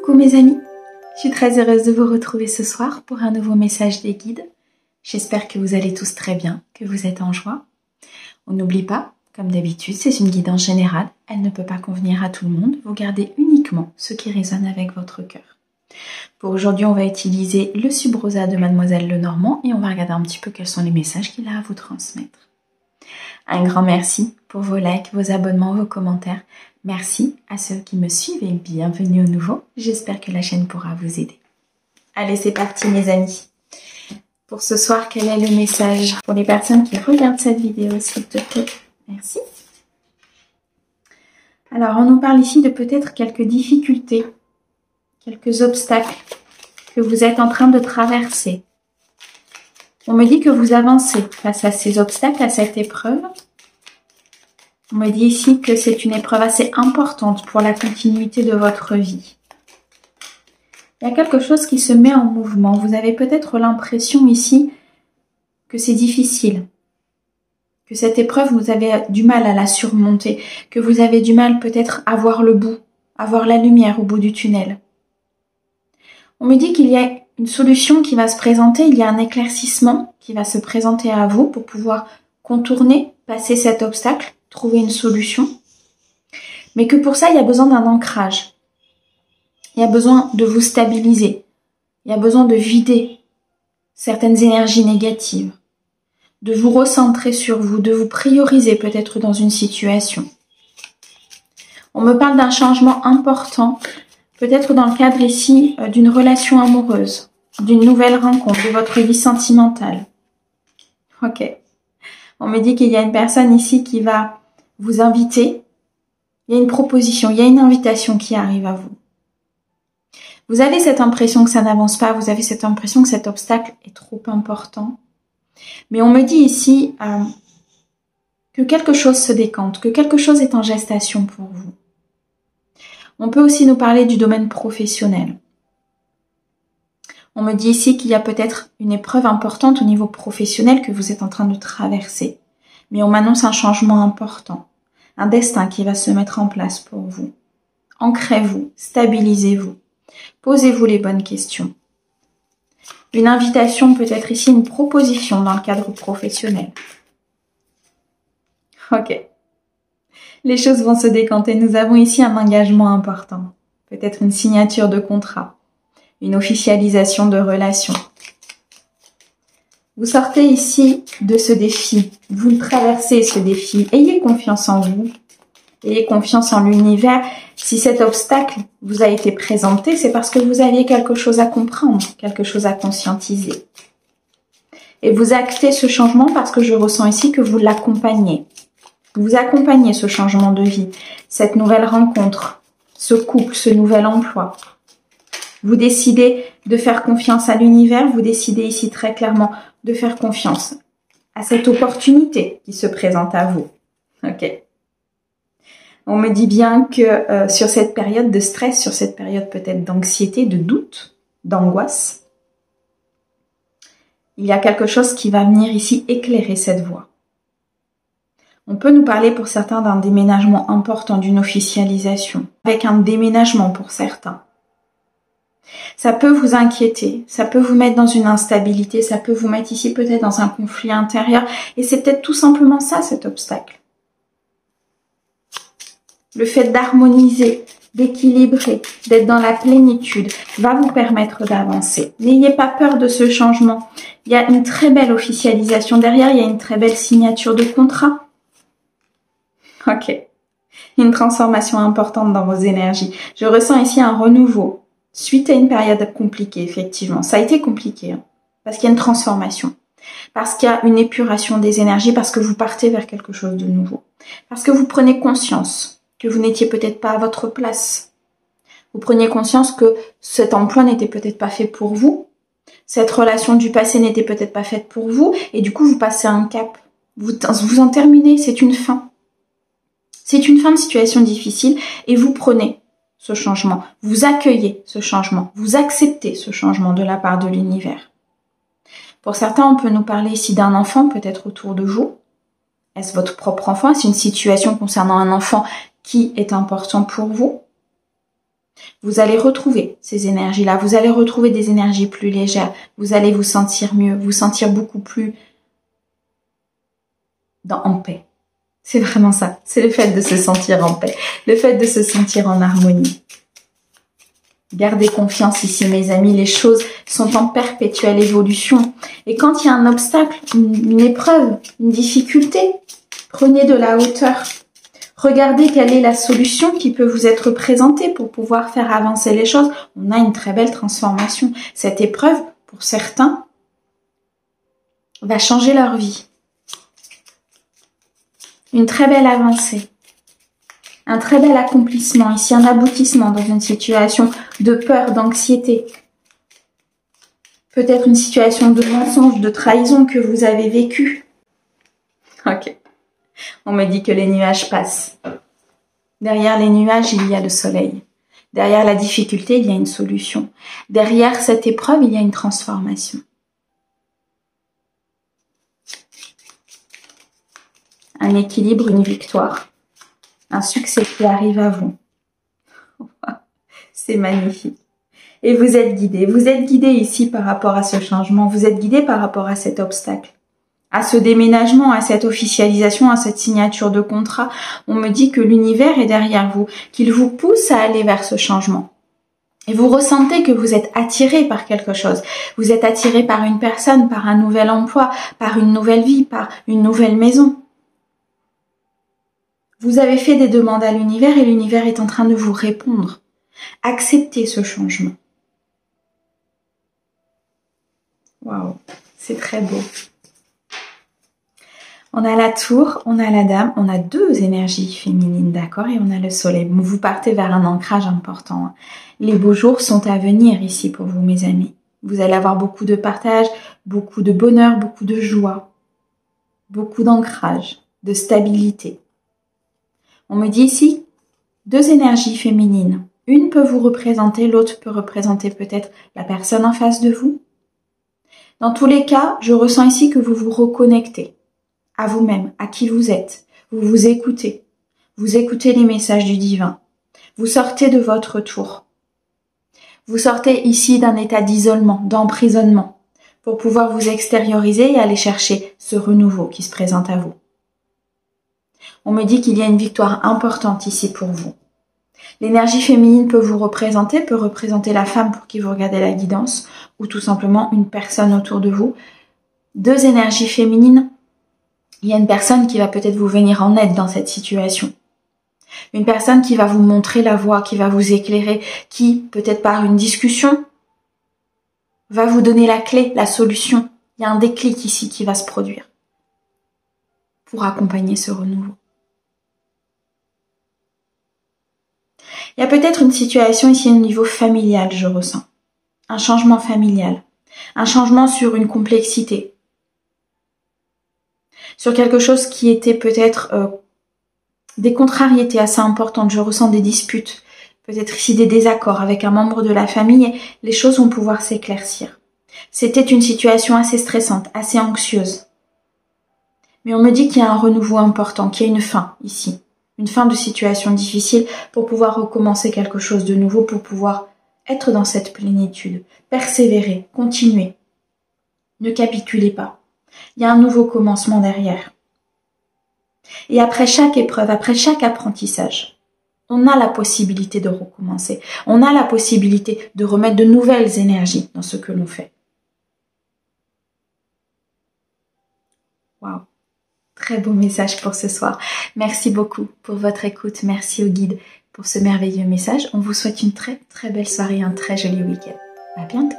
Coucou mes amis, je suis très heureuse de vous retrouver ce soir pour un nouveau message des guides. J'espère que vous allez tous très bien, que vous êtes en joie. On n'oublie pas, comme d'habitude, c'est une guidance générale, elle ne peut pas convenir à tout le monde, vous gardez uniquement ce qui résonne avec votre cœur. Pour aujourd'hui, on va utiliser le subrosa de Mademoiselle Lenormand et on va regarder un petit peu quels sont les messages qu'il a à vous transmettre. Un grand merci pour vos likes, vos abonnements, vos commentaires. Merci à ceux qui me suivent et bienvenue au nouveau. J'espère que la chaîne pourra vous aider. Allez, c'est parti mes amis. Pour ce soir, quel est le message pour les personnes qui regardent cette vidéo, s'il te plaît? Merci. Alors, on nous parle ici de peut-être quelques difficultés, quelques obstacles que vous êtes en train de traverser. On me dit que vous avancez face à ces obstacles, à cette épreuve. On me dit ici que c'est une épreuve assez importante pour la continuité de votre vie. Il y a quelque chose qui se met en mouvement. Vous avez peut-être l'impression ici que c'est difficile, que cette épreuve, vous avez du mal à la surmonter, que vous avez du mal peut-être à voir le bout, à voir la lumière au bout du tunnel. On me dit qu'il y a une solution qui va se présenter, il y a un éclaircissement qui va se présenter à vous pour pouvoir contourner, passer cet obstacle, trouver une solution. Mais que pour ça, il y a besoin d'un ancrage. Il y a besoin de vous stabiliser. Il y a besoin de vider certaines énergies négatives. De vous recentrer sur vous, de vous prioriser peut-être dans une situation. On me parle d'un changement important, peut-être dans le cadre ici euh, d'une relation amoureuse d'une nouvelle rencontre, de votre vie sentimentale. Ok. On me dit qu'il y a une personne ici qui va vous inviter. Il y a une proposition, il y a une invitation qui arrive à vous. Vous avez cette impression que ça n'avance pas, vous avez cette impression que cet obstacle est trop important. Mais on me dit ici euh, que quelque chose se décante, que quelque chose est en gestation pour vous. On peut aussi nous parler du domaine professionnel. On me dit ici qu'il y a peut-être une épreuve importante au niveau professionnel que vous êtes en train de traverser. Mais on m'annonce un changement important, un destin qui va se mettre en place pour vous. Ancrez-vous, stabilisez-vous, posez-vous les bonnes questions. Une invitation peut être ici une proposition dans le cadre professionnel. Ok. Les choses vont se décanter. Nous avons ici un engagement important. Peut-être une signature de contrat une officialisation de relation. Vous sortez ici de ce défi, vous traversez ce défi, ayez confiance en vous, ayez confiance en l'univers. Si cet obstacle vous a été présenté, c'est parce que vous aviez quelque chose à comprendre, quelque chose à conscientiser. Et vous actez ce changement parce que je ressens ici que vous l'accompagnez. Vous accompagnez ce changement de vie, cette nouvelle rencontre, ce couple, ce nouvel emploi. Vous décidez de faire confiance à l'univers, vous décidez ici très clairement de faire confiance à cette opportunité qui se présente à vous. Ok. On me dit bien que euh, sur cette période de stress, sur cette période peut-être d'anxiété, de doute, d'angoisse, il y a quelque chose qui va venir ici éclairer cette voie. On peut nous parler pour certains d'un déménagement important, d'une officialisation, avec un déménagement pour certains. Ça peut vous inquiéter, ça peut vous mettre dans une instabilité, ça peut vous mettre ici peut-être dans un conflit intérieur. Et c'est peut-être tout simplement ça cet obstacle. Le fait d'harmoniser, d'équilibrer, d'être dans la plénitude va vous permettre d'avancer. N'ayez pas peur de ce changement. Il y a une très belle officialisation derrière, il y a une très belle signature de contrat. Ok. Une transformation importante dans vos énergies. Je ressens ici un renouveau, suite à une période compliquée, effectivement. Ça a été compliqué, hein, parce qu'il y a une transformation, parce qu'il y a une épuration des énergies, parce que vous partez vers quelque chose de nouveau, parce que vous prenez conscience que vous n'étiez peut-être pas à votre place. Vous preniez conscience que cet emploi n'était peut-être pas fait pour vous, cette relation du passé n'était peut-être pas faite pour vous, et du coup vous passez un cap. Vous, vous en terminez, c'est une fin. C'est une fin de situation difficile et vous prenez ce changement, vous accueillez ce changement, vous acceptez ce changement de la part de l'univers. Pour certains, on peut nous parler ici d'un enfant peut-être autour de vous. Est-ce votre propre enfant? Est-ce une situation concernant un enfant qui est important pour vous? Vous allez retrouver ces énergies-là, vous allez retrouver des énergies plus légères, vous allez vous sentir mieux, vous sentir beaucoup plus en paix. C'est vraiment ça, c'est le fait de se sentir en paix, le fait de se sentir en harmonie. Gardez confiance ici, mes amis. Les choses sont en perpétuelle évolution. Et quand il y a un obstacle, une, épreuve, une difficulté, prenez de la hauteur. Regardez quelle est la solution qui peut vous être présentée pour pouvoir faire avancer les choses. On a une très belle transformation. Cette épreuve, pour certains, va changer leur vie. Une très belle avancée un très bel accomplissement, ici un aboutissement dans une situation de peur, d'anxiété. Peut-être une situation de mensonge, de trahison que vous avez vécue. Ok. On me dit que les nuages passent. Derrière les nuages, il y a le soleil. Derrière la difficulté, il y a une solution. Derrière cette épreuve, il y a une transformation. Un équilibre, une victoire un succès qui arrive à vous. C'est magnifique. Et vous êtes guidé. Vous êtes guidé ici par rapport à ce changement. Vous êtes guidé par rapport à cet obstacle. À ce déménagement, à cette officialisation, à cette signature de contrat. On me dit que l'univers est derrière vous, qu'il vous pousse à aller vers ce changement. Et vous ressentez que vous êtes attiré par quelque chose. Vous êtes attiré par une personne, par un nouvel emploi, par une nouvelle vie, par une nouvelle maison. Vous avez fait des demandes à l'univers et l'univers est en train de vous répondre. Acceptez ce changement. Waouh, c'est très beau. On a la tour, on a la dame, on a deux énergies féminines, d'accord Et on a le soleil. Vous partez vers un ancrage important. Les beaux jours sont à venir ici pour vous, mes amis. Vous allez avoir beaucoup de partage, beaucoup de bonheur, beaucoup de joie, beaucoup d'ancrage, de stabilité. On me dit ici deux énergies féminines. Une peut vous représenter, l'autre peut représenter peut-être la personne en face de vous. Dans tous les cas, je ressens ici que vous vous reconnectez à vous-même, à qui vous êtes. Vous vous écoutez. Vous écoutez les messages du divin. Vous sortez de votre tour. Vous sortez ici d'un état d'isolement, d'emprisonnement, pour pouvoir vous extérioriser et aller chercher ce renouveau qui se présente à vous. On me dit qu'il y a une victoire importante ici pour vous. L'énergie féminine peut vous représenter, peut représenter la femme pour qui vous regardez la guidance, ou tout simplement une personne autour de vous. Deux énergies féminines, il y a une personne qui va peut-être vous venir en aide dans cette situation. Une personne qui va vous montrer la voie, qui va vous éclairer, qui, peut-être par une discussion, va vous donner la clé, la solution. Il y a un déclic ici qui va se produire pour accompagner ce renouveau. Il y a peut-être une situation ici au niveau familial, je ressens. Un changement familial. Un changement sur une complexité. Sur quelque chose qui était peut-être euh, des contrariétés assez importantes. Je ressens des disputes. Peut-être ici des désaccords avec un membre de la famille. les choses vont pouvoir s'éclaircir. C'était une situation assez stressante, assez anxieuse. Mais on me dit qu'il y a un renouveau important, qu'il y a une fin ici une fin de situation difficile pour pouvoir recommencer quelque chose de nouveau, pour pouvoir être dans cette plénitude, persévérer, continuer. Ne capitulez pas. Il y a un nouveau commencement derrière. Et après chaque épreuve, après chaque apprentissage, on a la possibilité de recommencer. On a la possibilité de remettre de nouvelles énergies dans ce que l'on fait. Waouh très beau message pour ce soir. Merci beaucoup pour votre écoute. Merci au guide pour ce merveilleux message. On vous souhaite une très très belle soirée, un très joli week-end. À bientôt.